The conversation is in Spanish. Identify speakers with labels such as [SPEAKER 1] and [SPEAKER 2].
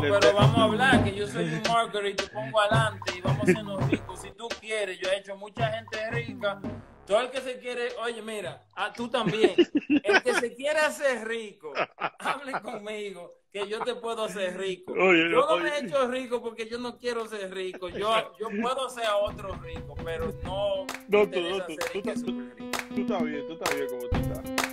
[SPEAKER 1] Pero vamos a hablar, que yo soy un marketer y te pongo adelante y vamos a hacernos ricos. Si tú quieres, yo he hecho mucha gente rica. Todo el que se quiere, oye, mira, a tú también. El que se quiere hacer rico, hable conmigo, que yo te puedo hacer rico.
[SPEAKER 2] Oye,
[SPEAKER 1] yo no
[SPEAKER 2] oye.
[SPEAKER 1] me he hecho rico porque yo no quiero ser rico. Yo, yo puedo ser a otro rico, pero no.
[SPEAKER 2] No, tú, no, tú, tú, tú, tú estás bien, tú estás bien como tú estás.